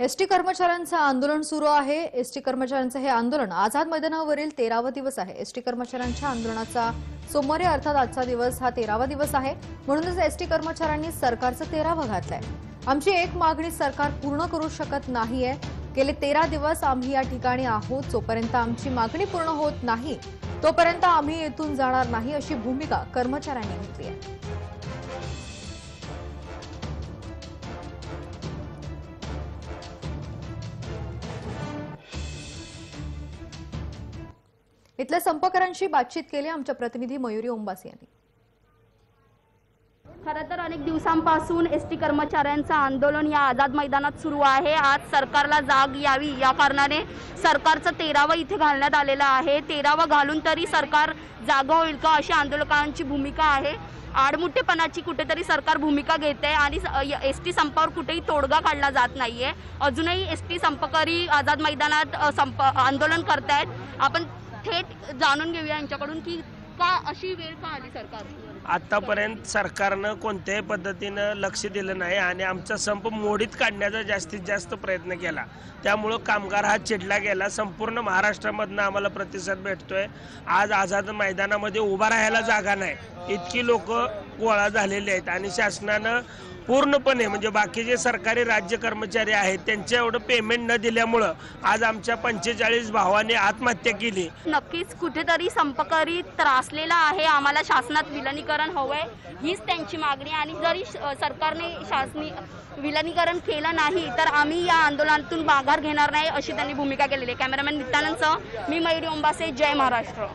ST कर्मचाऱ्यांचं आंदोलन सुरू आहे. एसटी कर्मचाऱ्यांचं हे आंदोलन आझाद मैदानावरील तेरावा दिवस आहे. एसटी कर्मचाऱ्यांच्या आंदोलनाचा सोमवारी अर्थात आजचा दिवस हा तेरावा दिवस आहे. म्हणूनच एसटी कर्मचाऱ्यांनी सरकारचं तेरावा घातलंय. आमची एक मागणी सरकार पूर्ण करू शकत नाहीये. गेले तेरा दिवस आम्ही या ठिकाणी आहोत. जोपर्यंत आमची मागणी पूर्ण होत नाही तोपर्यंत आम्ही येथून जाणार नाही अशी भूमिका कर्मचाऱ्यांनी घेतली आहे. इथल्या संपकरांशी बातचीत केली आमच्या प्रतिनिधी मयुरी ओंबास यांनी. खरं तर अनेक दिवसांपासून एस टी कर्मचाऱ्यांचं आंदोलन या आझाद मैदानात सुरू आहे. आज सरकारला जाग यावी या कारणाने सरकारचं तेरावं इथे घालण्यात आलेलं आहे. तेरावं घालून तरी सरकार जागा होईल का अशी आंदोलकांची भूमिका आहे. आडमुठेपणाची कुठेतरी सरकार भूमिका घेते आणि एस टी संपावर कुठेही तोडगा काढला जात नाहीये. अजूनही एस टी संपकरी आझाद मैदानात संप आंदोलन करतायत. आपण थेट जाणून घेऊया यांच्याकडून की का अशी वेळ का आली सरकार? आतापर्यंत सरकारनं कोणत्याही पद्धतीनं लक्ष दिलं नाही आणि आमचा संप मोडीत काढण्याचा जास्तीत जास्त प्रयत्न केला. त्यामुळं कामगार हा चिडला गेला. संपूर्ण महाराष्ट्रामधनं आम्हाला प्रतिसाद भेटतोय. आज आझाद मैदानामध्ये उभा राहायला जागा नाही. इतकी लोक गोळा झालेले आहेत आणि शासनानं पूर्णपणे म्हणजे बाकीचे सरकारी राज्य कर्मचारी आहेत त्यांच्या एवढं पेमेंट न दिल्यामुळं आज आमच्या पंचेचाळीस भावाने आत्महत्या केली. नक्कीच कुठेतरी संपकरी त्रासलेला आहे. आम्हाला शासनात विलनीकरण हवंय हीच त्यांची मागणी. आणि जरी सरकारने शासनी विलनीकरण केलं नाही तर आम्ही या आंदोलनातून माघार घेणार नाही अशी त्यांनी भूमिका केलेली आहे. कॅमेरामॅन नित्यानंदसह मी मयुरी ओंबासे जय महाराष्ट्र.